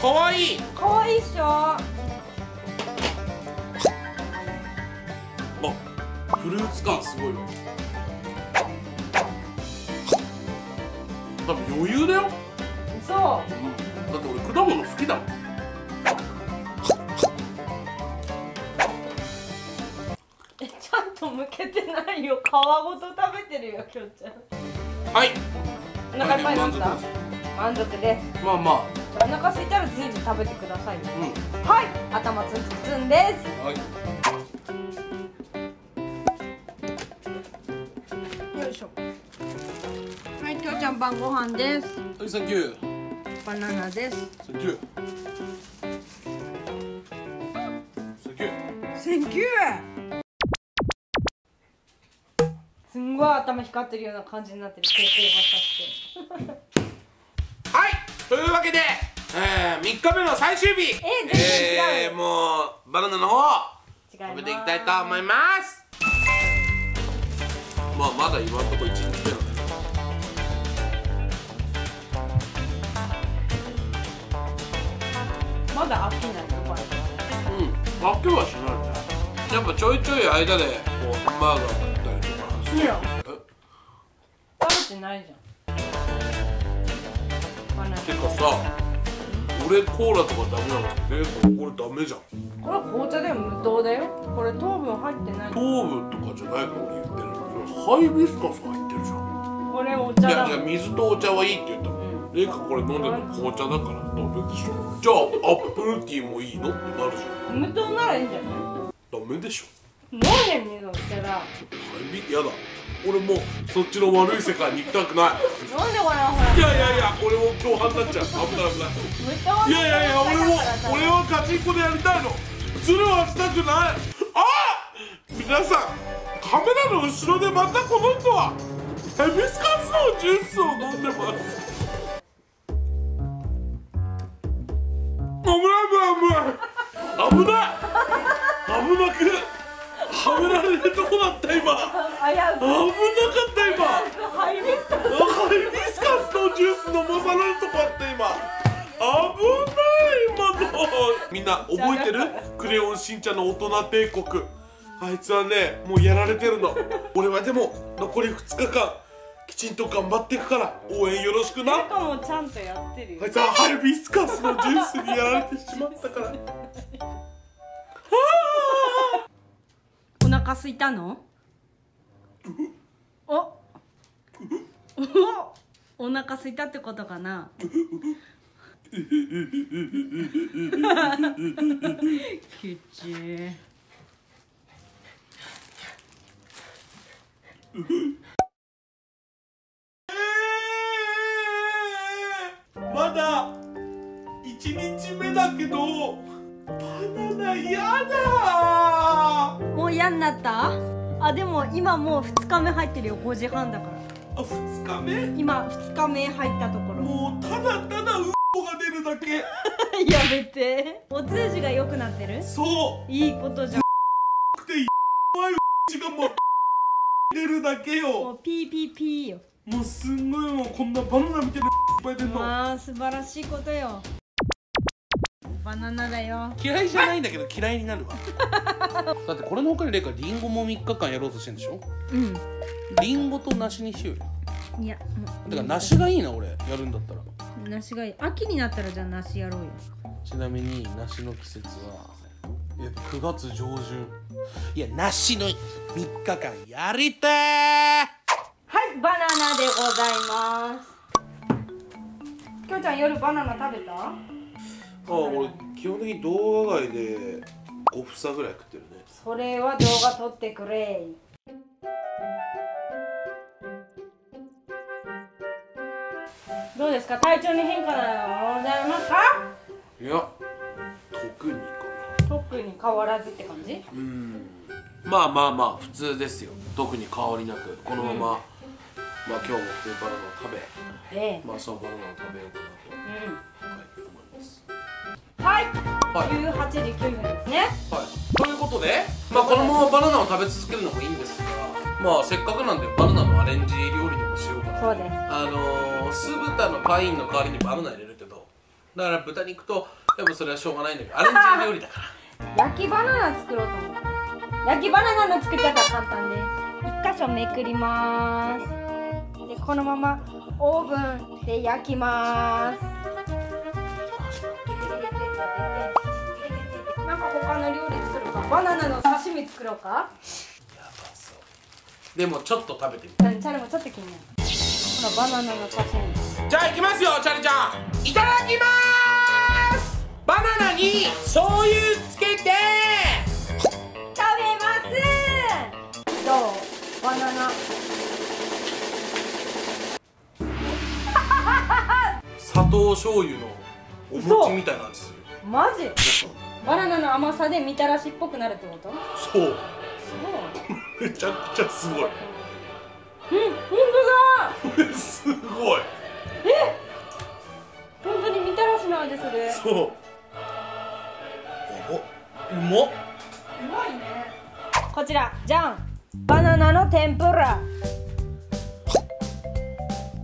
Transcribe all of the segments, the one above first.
かわいい。かわいいっしょ。あフルーツ感すごいわ。多分余裕だよ、そう。うん、だって俺果物好きだもん。えちゃんとむけてないよ。皮ごと食べてるよきょうちゃん。はい。お腹いっぱいになった？満足で。すまあまあ。お腹空いたら随時食べてくださいね。うん。はい。頭ツンツンツンです。はい。よいしょ。はいきょうちゃん晩ご飯です。はいサンキュー。バナナです。サンキュー。サンキュー。センキュー。すんごい頭光ってるような感じになってる。経験渡してはいというわけで、えー、3日目の最終日。え全然違う。えー、もうバナナの方食べていきたいと思います。まあまだ今のところ1日目なんだよ。まだ飽きないとこあるうん。飽きはしないね。やっぱちょいちょい間でこうハンバーガーだったりとか。するいや。え食べてないじゃんてかさ俺コーラとかダメなのえこれダメじゃん。これは紅茶でも無糖だよ。これ糖分入ってない。糖分とかじゃないから俺言ってるの。ハイビスカス入ってるじゃん。これお茶だ。いやじゃあ水とお茶はいいって言ったのレイカこれ飲んでるの紅茶だからダメでしょじゃあアップルティーもいいのってなるじゃん。無糖ならいいんじゃない？ダメでしょ飲んでみるのしたら。ハイビやだ。俺もうそっちの悪い世界に行きたくない。飲んでごらんほら。いやいやいや俺も共犯になっちゃう。危ない。危ないいやいやいや俺も俺はガチンコでやりたいの。ズルはしたくない。あ皆さんカメラの後ろでまたこの人はヘビスカスのジュースを飲んでます。危ない危ない危ない。危ないめられるとこだった今。危なかった今。ハイビスカスのジュース飲まされるとこあった今。危ない今の。みんな覚えてる？クレヨンしんちゃんの大人帝国。あいつはねもうやられてるの。俺はでも残り2日間きちんと頑張っていくから応援よろしくな。中もちゃんとやってるよ。あいつはハイビスカスのジュースにやられてしまったからお腹空いたの？お。お。お腹空いたってことかな？キュッチー。まだ1日目だけどバナナ嫌だもう嫌になった？あでも今もう2日目入ってるよ。5時半だから。あ2日目？今2日目入ったところ。もうただただうんこが出るだけ。やめて。お通じが良くなってる？そう。いいことじゃん。くて弱いうんがもう出るだけもようピーピーピーよ。もうすんごいもうこんなバナナみたいないっぱい出るの。まあ素晴らしいことよバナナだよ。嫌いじゃないんだけど嫌いになるわ。だってこれの他にレイカリンゴも3日間やろうとしてんでしょ？うん。リンゴと梨にしようよ。いやだから梨がいいな俺。やるんだったら。梨がいい。秋になったらじゃあ梨やろうよ。ちなみに梨の季節はやっぱ9月上旬。いや梨の3日間やりてーはいバナナでございます。きょうちゃん夜バナナ食べた？あ俺基本的に動画外で5房ぐらい食ってるね。それは動画撮ってくれ。どうですか？体調に変化などございますか？いやに変わらずって感じ？うん。まあまあまあ普通ですよ。特に変わりなく。このまま、まあ今日も普通にバナナを食べええ。まあそのバナナを食べようかうんなと、はい、思いますはい、はい。18時9分ですね。はい、ということで、まあ、このままバナナを食べ続けるのもいいんですがまあせっかくなんでバナナのアレンジ料理でもしようかな。そうです。あのー、酢豚のパインの代わりにバナナ入れるけどだから豚肉とやっぱそれはしょうがないんだけどアレンジ料理だから。焼きバナナ作ろうと思う焼きバナナの作り方は簡単です。一箇所めくります。でこのままオーブンで焼きますなんか他の料理作るか。バナナの刺身作ろうか。でもちょっと食べてみうんチャレもちょっと気になる。ほらバナナの刺身。じゃあいきますよチャリちゃん。いただきます。バナナに醤油つけて。食べます。どう？バナナ。砂糖醤油のお餅みたいな味するマジ？バナナの甘さでみたらしっぽくなるってこと？そう。そうめちゃくちゃすごい。うん、本当だ。すごい。本当にみたらしの味するそう。おうまっ。うまいね。こちらじゃん。バナナの天ぷら。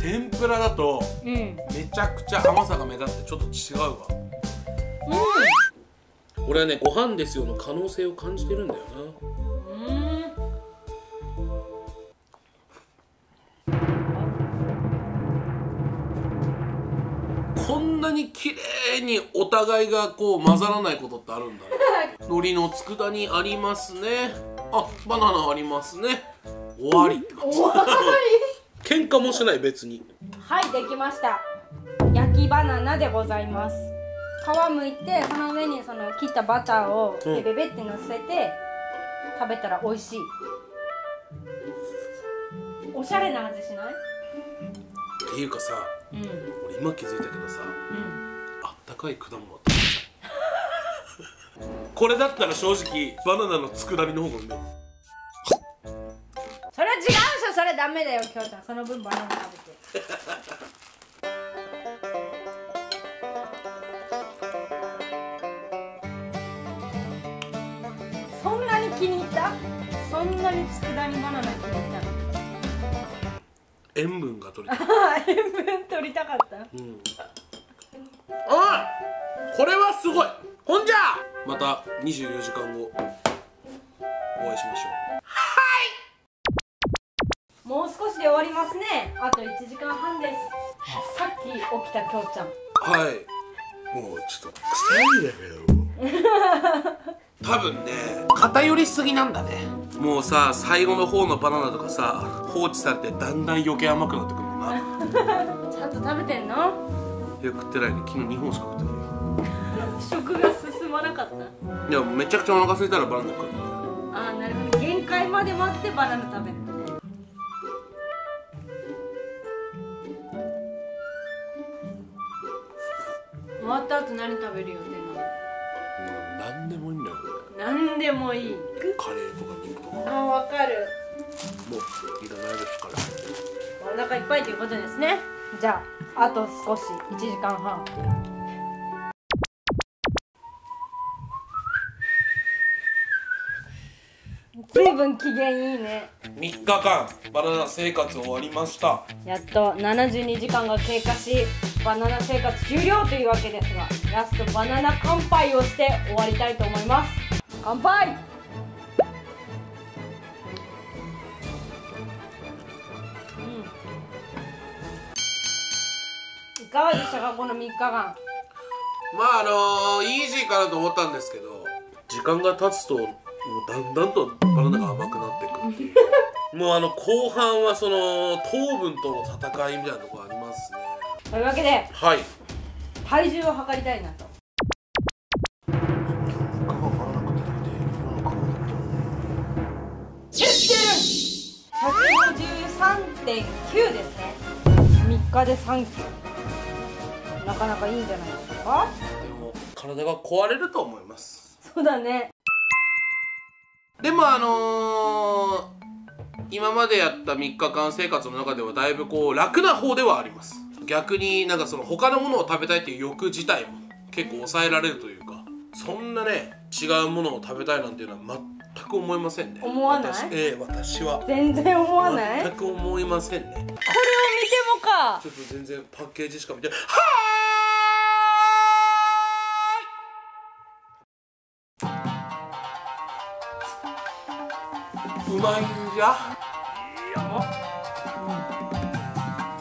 天ぷらだとうんうん。めちゃくちゃ甘さが目立ってちょっと違うわ俺はねご飯ですよの可能性を感じてるんだようん。なこんなに綺麗にお互いがこう混ざらないことってあるんだね。海苔の佃煮ありますね。あバナナありますね。終わりって感じ。終わ 喧嘩もしない別に。はいできました。焼きバナナでございます皮むいてその上にその切ったバターをうん。ベベベってのせて食べたら美味しい。おしゃれな味しない？っていうかさうん。俺今気づいたけどさうん。あったかい果物 これだったら正直バナナの佃煮の方がうめえ。それは違うでしょ！それダメだよきょうちゃん。その分バナナ食べて そんなに佃煮バナナ気に入ったの？塩分が取れたあ塩分取りたかった。うん。あこれはすごい。ほんじゃ！また24時間後お会いしましょもう少しで終わりますね。あと1時間半です。さっき起きたきょうちゃん。うはい。もうちょっと臭いだけど 多分ね。偏りすぎなんだね。もうさ最後の方のバナナとかさ放置されてだんだん余計甘くなってくるもんな。ちゃんと食べてんの？いや食ってないね。昨日2本しか食ってない食が進まなかった。いやめちゃくちゃお腹空いたらバナナ食う。あーなるほど。限界まで待ってバナナ食べる。終わった後何食べる予定何でもいい。カレーとか肉とか。もあわかる。ういらないですから。お腹いっぱいということですね。じゃああと少し。1時間半。随分機嫌いいね。3日間バナナ生活終わりました。やっと72時間が経過しバナナ生活終了というわけですがラストバナナ乾杯をして終わりたいと思います乾杯！うん。いかがでしたかこの3日間？まああのー、イージーかなと思ったんですけど時間が経つともうだんだんとバナナが甘くなっていくっていうもうあの後半はその糖分との戦いみたいなところありますね。というわけではい。体重を測りたいな153.9ですね。3日で3キロなかなかいいんじゃないでしょうか？でも体が壊れると思います。そうだね。でもあのー今までやった3日間生活の中ではだいぶこう楽な方ではあります。逆になんかその他のものを食べたいっていう欲自体も結構抑えられるというか。そんなね違うものを食べたいなんていうのは全く思いませんね。思わない？私ええ私は。全然思わない？これを見て全く思いませんね。もか。ちょっと全然パッケージしか見てはーい！うまいんじゃ？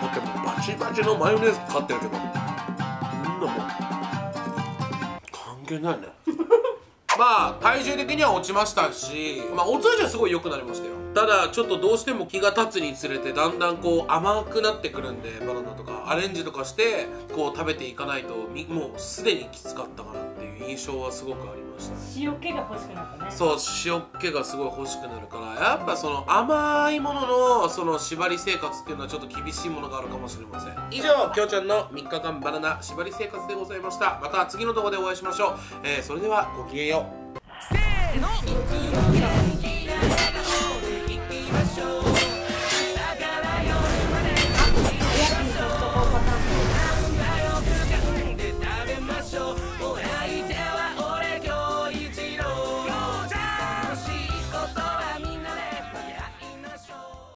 だってもうバチバチのマヨネーズかかってるけど。そんなもん。関係ないねまあ体重的には落ちましたし、まあ、お通じはすごい良くなりましたよ。ただちょっとどうしても気が立つにつれてだんだんこう甘くなってくるんでバナナとかアレンジとかしてこう食べていかないともうすでにきつかったかなって印象はすごくありました。塩気が欲しくなったね。そう塩気がすごい欲しくなるからやっぱその甘いもののその縛り生活っていうのはちょっと厳しいものがあるかもしれません。以上きょうちゃんの3日間バナナ縛り生活でございました。また次の動画でお会いしましょう、えーそれではごきげんよう。せーの